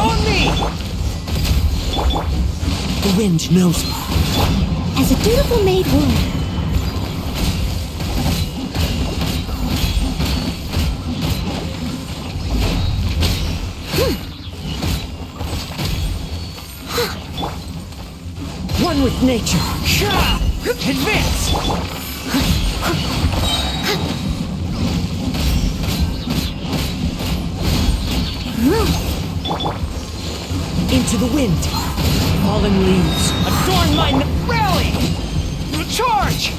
On me! The wind knows me. As a dutiful maid would. One with nature. Sha! Advance! Into the wind. Fallen leaves. Adorn my rally! Charge!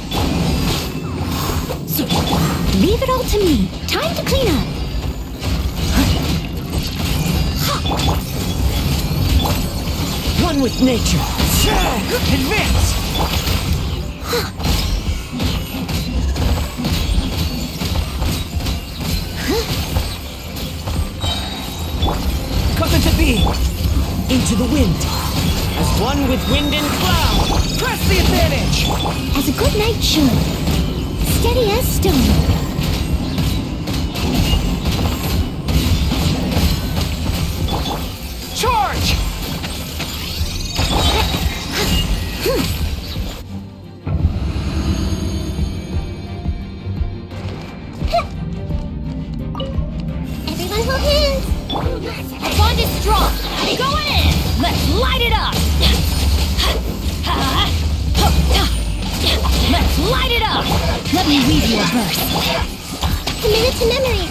Leave it all to me. Time to clean up. One with nature. Advance! Come to be! Into the wind. As one with wind and cloud! Press the advantage! As a good knight should. Steady as stone. Let's light it up. Let's light it up. Let me read you a verse. Commit it to memory.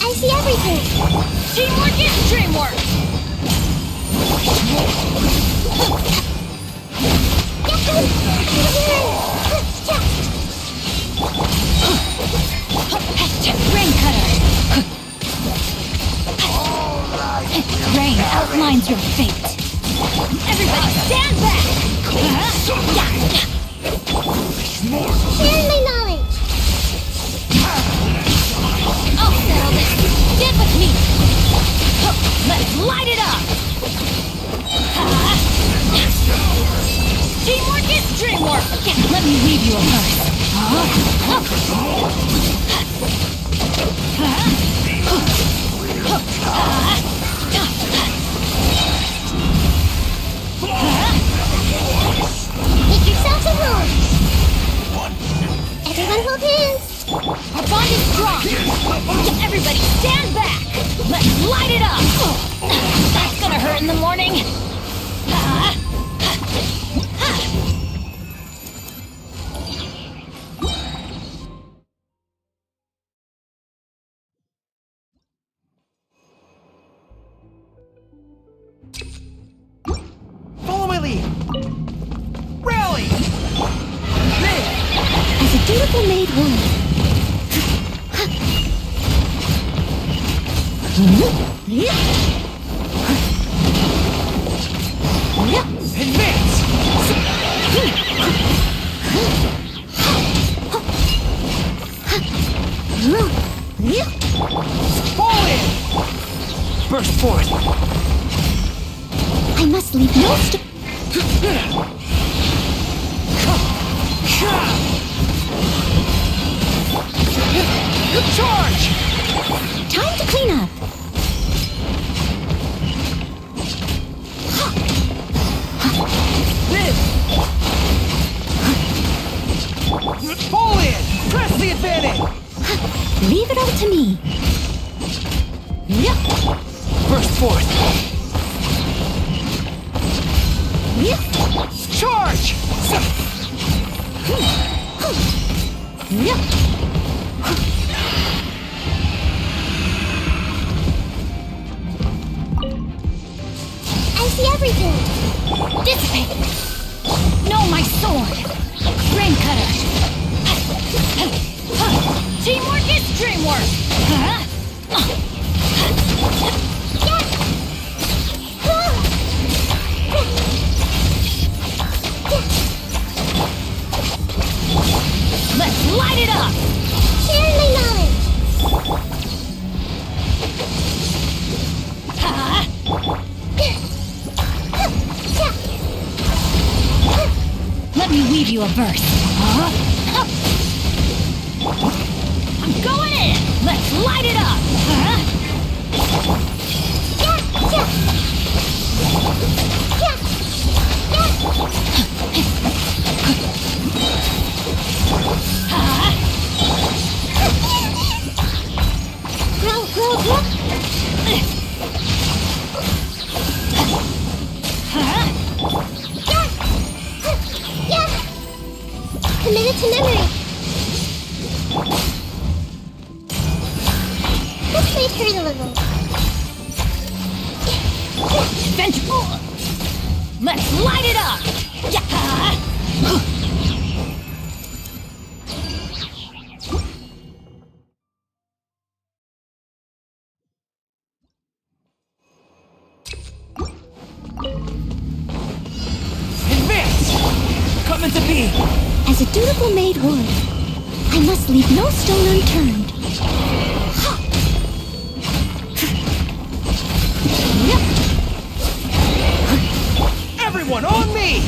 I see everything. Teamwork is dreamwork. Rain cutter. Rain outlines your fate. Everybody stand back. Share my knowledge. I'll settle this. Stand with me. Let's light it up. Teamwork is dreamwork. Let me read you a Our bond is strong. Everybody stand back. Let's light it up. That's gonna hurt in the morning. Follow my lead! Rally! As a dutiful maid would. Fall in! Burst forth. I must leave no st- Charge! Forth. Charge! I see everything. Dissipate. No, my sword. Rain cutter. Teamwork is dreamwork. Let's me weave you a verse. Uh-huh. I'm going in! Let's light it up! Huh? Yeah, yeah. Yeah, Committed to memory. This may hurt a little. Vengeful! Let's light it up! Yeah! As a dutiful maid would, I must leave no stone unturned. Everyone on me!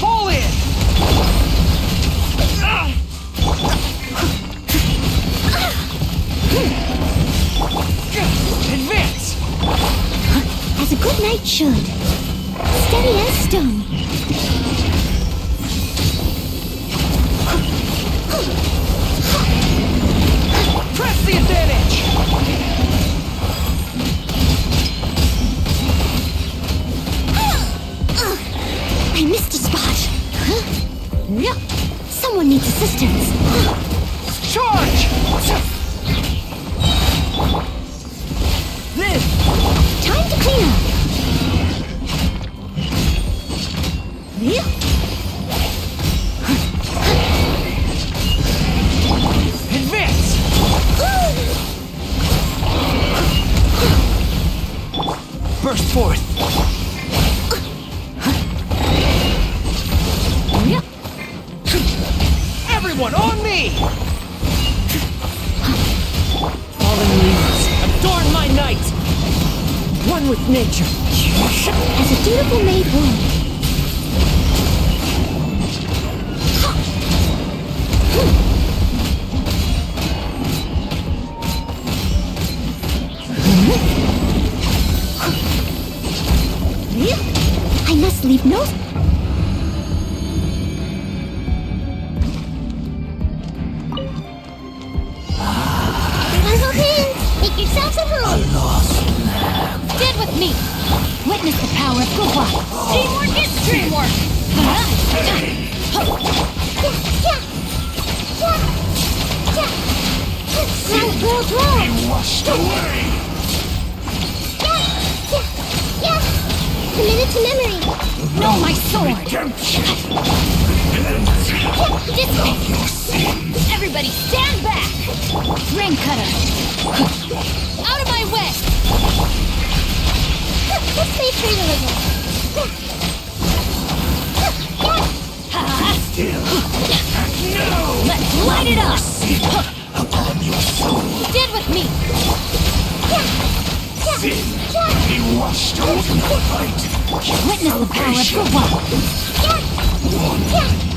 Fall in! Advance! As a good knight should. Steady as stone. With nature. As a dutiful maid would. Me! Witness the power of Guhua! Teamwork is dreamwork! Grow! washed away. Committed to memory. Know my sword! Redemption. Your sins. Everybody stand back! Rain cutter! Out of my way! This may hurt a little. Yeah, Ha! Still. No. Let's light it up! Upon your soul. With me! Sin. Be washed over the fight. Witness the power of Guhua! yeah, yeah.